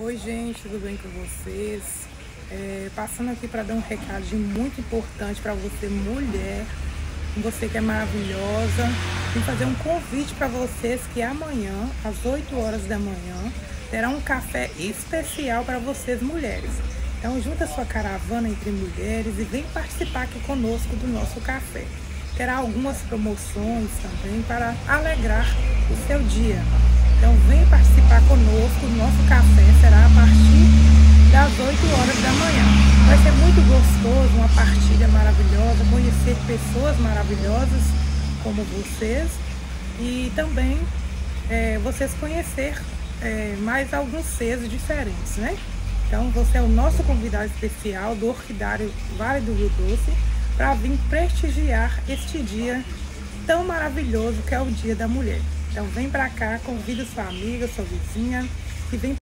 Oi, gente, tudo bem com vocês? É, passando aqui para dar um recadinho muito importante para você, mulher, você que é maravilhosa, e fazer um convite para vocês que amanhã, às 8 horas da manhã, terá um café especial para vocês, mulheres. Então, junta sua caravana entre mulheres e vem participar aqui conosco do nosso café. Terá algumas promoções também para alegrar o seu dia. Então vem participar conosco, o nosso café será a partir das 8 horas da manhã. Vai ser muito gostoso, uma partilha maravilhosa, conhecer pessoas maravilhosas como vocês e também é, vocês conhecer é, mais alguns seres diferentes, né? Então você é o nosso convidado especial do Orquidário Vale do Rio Doce para vir prestigiar este dia tão maravilhoso que é o Dia da Mulher. Então vem pra cá, convida sua amiga, sua vizinha, e vem